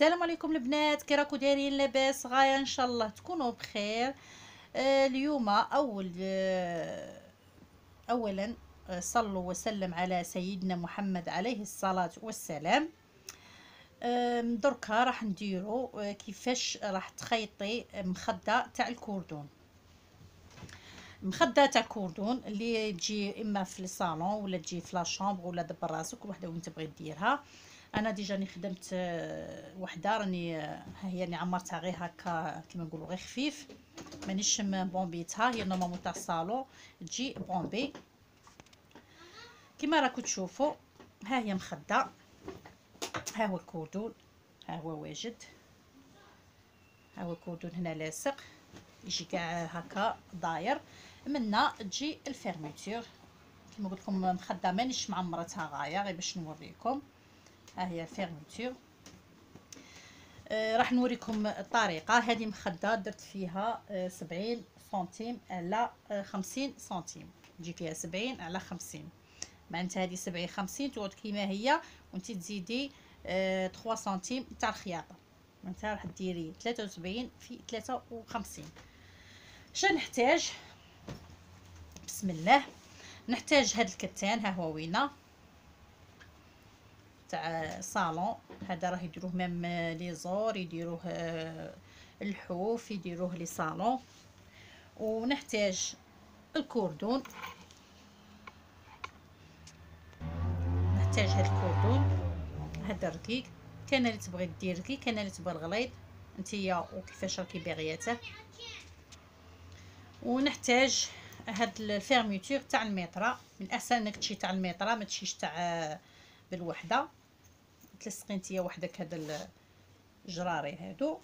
السلام عليكم البنات كي راكو دايرين لاباس غاية إن شاء الله تكونوا بخير. آه اليوم أول آه اولا آه صلوا وسلم على سيدنا محمد عليه الصلاة والسلام. آه دركا راح نديرو آه كيفاش راح تخيطي مخدة تاع ال cordon. مخدة تاع ال cordon اللي تجي إما في الصالون ولا تجي في la chambre ولا دبر راسك وحدة وين تبغي ديرها. أنا déjà راني خدمت آه، وحدة راني آه، ها هي راني عمرتها غير هكا كيما نقولوا غير خفيف. مانيش بومبيتها هي normalement تاع الصالون. تجي bombée. كيما راكم تشوفوا ها هي مخدة. ها هو ال cordon ها هو واجد. ها هو ال cordon هنا لاصق. يجي كاع هكا داير. منا تجي ال fermeture كيما قلت لكم مخدة مانيش معمرتها غاية غير باش نوريكم. ها هي ال fermeture آه راح نوريكم الطريقة. هذه مخدة درت فيها آه سبعين سنتيم على آه خمسين سنتيم. تجي فيها سبعين على خمسين. معناتها هذه سبعين خمسين تعود كيما هي وانت تزيدي 3 سنتيم تاع الخياطة. معناتها راح ديري 73 في 53 شنو نحتاج؟ بسم الله. نحتاج هاد الكتان ها هو وينه؟ تاع صالون هذا راه يديروه ميم لي زور يديروه آه، الحوف يديروه لي صالون. ونحتاج الكوردون. نحتاج هاد الكوردون. هذا رقيق كان اللي تبغي دير رقيق كان اللي تبغي الغليظ. نتيا وكيفاش راكي باغياته ونحتاج هاد ال fermeture تاع الميطرة. من الاحسن إنك تشي تاع الميطرة ما تشيش تاع آه، بالوحدة. تلصقي نتيا وحدك هذا الجراري هادو.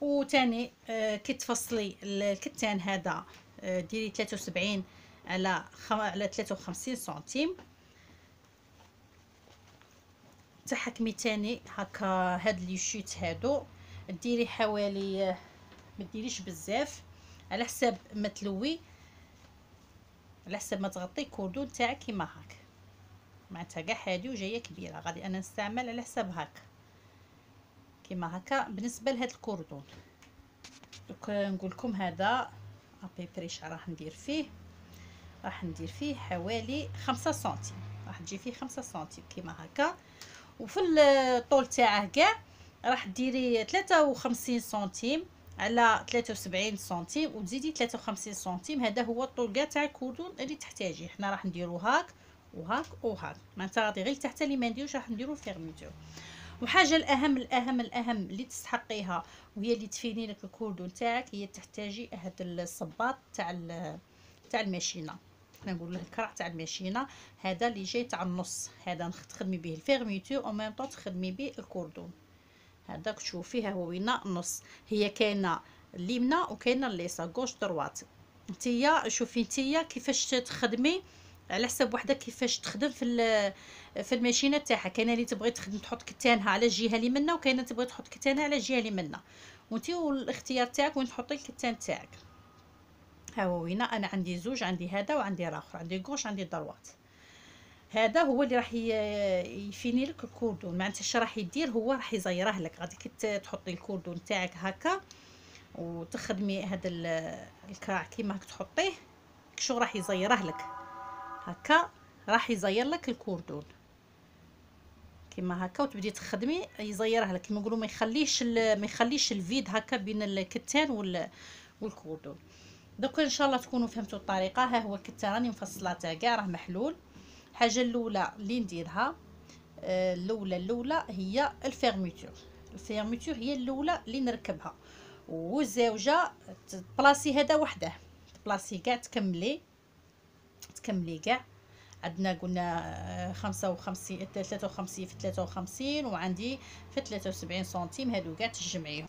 وثاني آه كي تفصلي الكتان هذا آه ديري 73 على خم... على 53 سنتيم. تحكمي تاني هكا هاد لي شيت هادو. ديري حوالي آه ما ديريش بزاف. على حساب ما تلوي على حساب ما تغطي cordon تاعك كيما هكا معناتها كاع هادي وجاية كبيرة غادي أنا نستعمل على حساب هكا. كيما هكا بالنسبة لهاد ال cordon. دوك نقول لكم هذا à peu près ش راح ندير فيه؟ راح ندير فيه حوالي خمسة سنتيم. راح تجي فيه خمسة سنتيم كيما هكا. وفي الطول تاعه كاع راح ديري ثلاثة وخمسين سنتيم على ثلاثة وسبعين سنتيم وتزيدي ثلاثة وخمسين سنتيم. هذا هو الطول كاع تاع ال cordon اللي تحتاجيه. حنا راح نديرو هاك وهاك وهاك. معناتها غادي غير تحت اللي ما نديروش راح نديرو fermeture وحاجة الاهم الاهم الأهم اللي تستحقيها وهي اللي تفيني لك ال cordon تاعك هي تحتاجي هاد الصباط تاع تاع الماشينة. حنا نقول له الكرع تاع الماشينة. هذا اللي جاي تاع النص. هذا تخدمي به ال fermeture au même temps تخدمي به ال cordon. هذاك تشوفيه هو وين النص. هي كاينة اليمنى وكاينة اليسار gauche droite نتيا شوفي نتيا كيفاش تخدمي على حسب وحده كيفاش تخدم في في الماشينة تاعها. كاينة اللي تبغي تخدم تحط كتانها على الجهة اللي منا وكاينة تبغي تحط كتانها على الجهة اللي منا وانتي والاختيار تاعك وين تحطي الكتان تاعك. ها هو هنا أنا عندي زوج عندي هذا وعندي الآخر عندي غوش عندي دروات هذا هو اللي راح يفيني لك الكوردون. معناتها اش راح يدير هو راح يزيره لك. غادي كي تحطي الكوردون تاعك هكا وتخدمي هذا الكراع كيما هاك تحطيه شو راح يزيره لك. هكا راح يزير لك الكوردون. كيما هكا وتبدي تخدمي يزيرها لك. كيما نقولوا ما يخليش ما يخليش ال vide هكا بين الكتان وال cordon. دوك إن شاء الله تكونوا فهمتوا الطريقة. ها هو الكتان راني مفصلاته كاع راه محلول. الحاجة الأولى اللي نديرها آه، الاولى الأولى هي ال fermeture. ال fermeture هي الأولى اللي نركبها. والزوجه تبلاصي هذا وحده. تبلاصي كاع تكملي. تكملي كاع. عندنا قلنا خمسة وخمسين ثلاثة وخمسين في ثلاثة وخمسين وعندي في ثلاثة وسبعين سنتيم. هادو كاع تجمعيهم.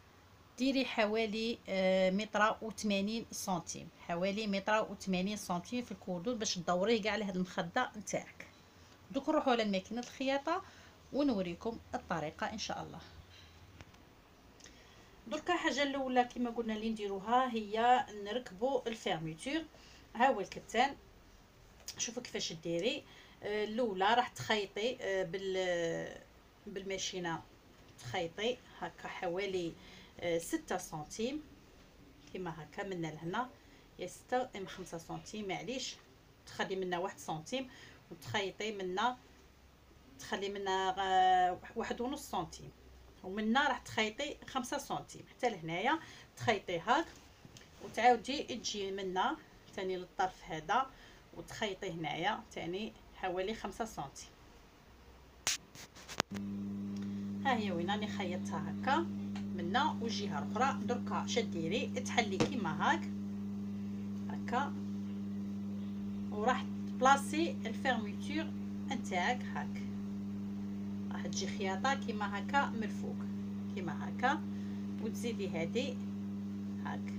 ديري حوالي آه، متر وثمانين سنتيم. حوالي متر وثمانين سنتيم في ال cordon باش تدوريه كاع لهاد المخده نتاعك. دوك نروحو على ماكينه الخياطة ونوريكم الطريقة إن شاء الله. دركا الحاجة الأولى كما قلنا اللي نديروها هي نركبوا ال fermeture. ها هو الكتان شوفوا كيفاش ديري. آه، الأولى راح تخيطي آه، بال بالماشينة. تخيطي هكا حوالي آه، ستة سنتيم. كيما هكا من لهنا. يا ستة ام خمسة سنتيم معليش. تخلي منا واحد سنتيم وتخيطي منا تخلي منا واحد ونص سنتيم. ومنا راح تخيطي خمسة سنتيم. حتى لهنايا تخيطي هاك. وتعاودي تجي منا تاني للطرف هذا. وتخيطي هنايا تاني حوالي خمسة سنتيم ها هي وين راني خيطتها هكا؟ منا والجهه الاخرى دركا شديري تحلي كيما هاك. هكا. وراح تبلاصي ال fermeture نتاعك هاك. راح تجي خياطة كيما هكا من الفوق. كيما هكا. وتزيدي هادي هاك.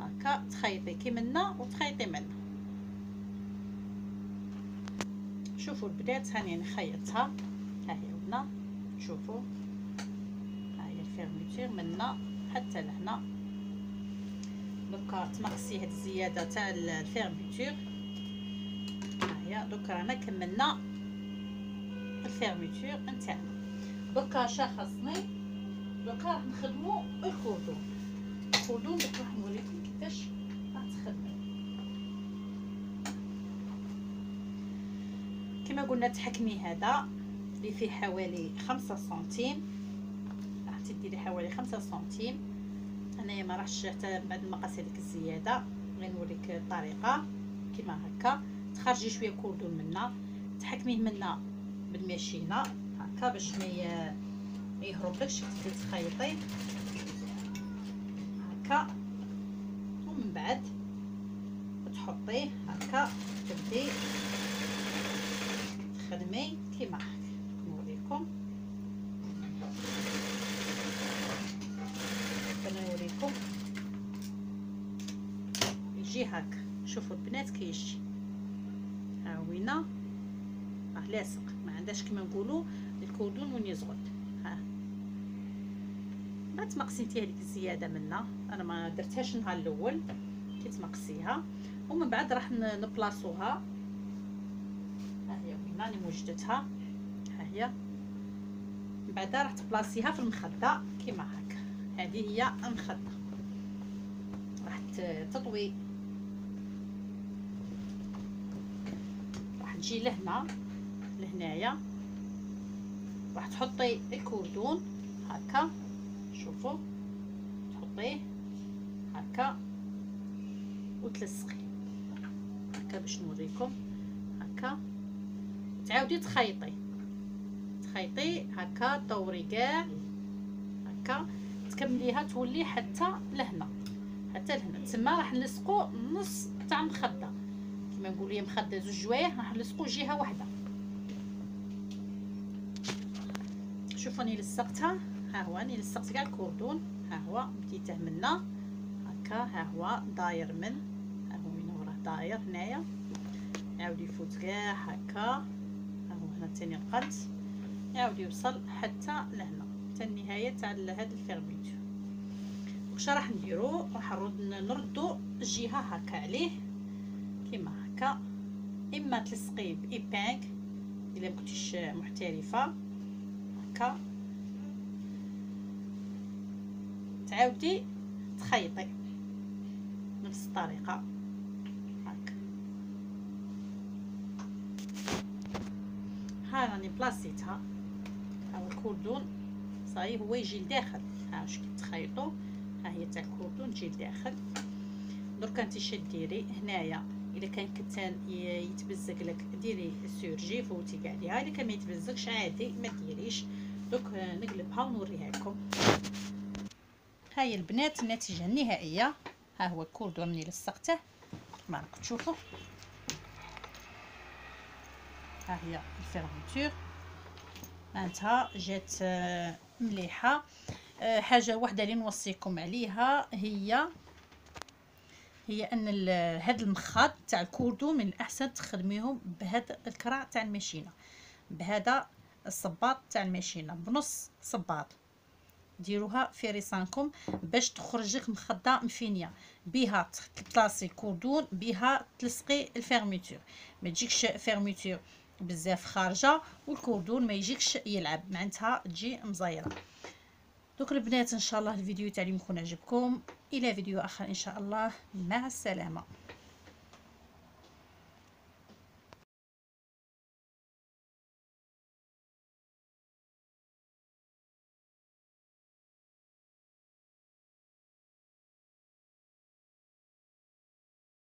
هكا. تخيطي كي منا وتخيطي منا. شوفوا البنات هاني نخيطها ها هي هنا. شوفوا. ها هي ال fermeture منا حتى لهنا. دوكا تنقصي هاد الزيادة تاع ال fermeture ها هي. دوكا رانا كملنا ال fermeture نتاعنا. دوكا شخصني دوكا راح نخدمو ال cordon ال cordon دوكا راح نوريكم كيفاش راح تخدمو كما قلنا تحكمي هذا اللي فيه حوالي خمسة سنتيم. راح تديري حوالي خمسة سنتيم. أنايا ما راحش حتى بعد المقاس هذيك الزيادة. غير نوريك الطريقة. كيما هكا. تخرجي شوية كوردون منا. تحكميه منا بالماشينة. هكا باش ما يهربلكش. تبدي تخيطي. هكا. ومن بعد تحطيه هكا. تبدي تخدمي كيما هكا نوريكم يجي هكا شوفوا البنات كيجي ها وينا راه لاصق ما عندهاش كما نقولوا الكودون وين يزغد ها بعد تمقسيتي هذيك الزياده منا أنا ما درتهاش النهار الأول كي تمقسيها ومن بعد راح نبلاصوها هي وين راني موجدتها. ها هي. من بعد راح تبلاصيها في المخدة كيما هكا. هذه هي المخدة. راح تطوي. راح تجي لهنا لهنايا. راح تحطي الكوردون هكا. شوفوا. تحطيه هكا. وتلصقي. هكا باش نوريكم. هكا. تعاودي تخيطي. تخيطي هكا دوري كاع هكا. تكمليها تولي حتى لهنا. حتى لهنا. تما راح نلصقو نص تاع مخدة. كما نقول لي مخدة زوج جوايه راح نلصقو جهة واحدة شوفوا راني لصقتها. ها هو راني لصقت كاع الكوردون. ها هو بديته منا. هكا ها هو داير من. ها هو وين راه داير؟ هنايا. يعاود يفوت كاع هكا. ها هو هنا تاني القد يعاود يوصل حتى لهنا حتى النهاية تاع هذا الفيرميتور واش راح نديرو راح نردو الجهه هكا عليه. كيما هكا. إما تلصقيه ب épingle إلا ما كنتيش محترفة. هكا. تعاودي تخيطي. نفس الطريقة هكا ها راني بلاصيتها ها ال cordon ça y est هو يجي لداخل. ها واش كتخيطوا ها هي تاع ال cordon تجي لداخل. دركا أنت شديري هنايا. إلا كان كتان يتبزق لك ديري surjet فوتي كاع ليها. إلا كان ما يتبزقش عادي ما ديريش. دوك نقلبها ونوريها لكم. هي البنات النتيجه النهائيه ها هو الكوردون اللي لصقته؟ كما راكم تشوفوا هي الفيرميتور معناتها جات آه، مليحة. آه، حاجة واحدة اللي نوصيكم عليها هي هي أن هاد المخاط تاع الكوردون من الأحسن تخدميهم بهذا الكرا تاع الماشينة بهذا الصباط تاع الماشينة بنص صباط. ديروها في ريسانكم باش تخرج لك مخده مفينيه بها تبلاصي ال cordon بها تلصقي ال fermeture. ما تجيكش fermeture بزاف خارجة وال cordon ما يجيكش يلعب. معناتها تجي مزيرة. دوك البنات إن شاء الله الفيديو تاعي يكون عجبكم. إلى فيديو آخر إن شاء الله. مع السلامة.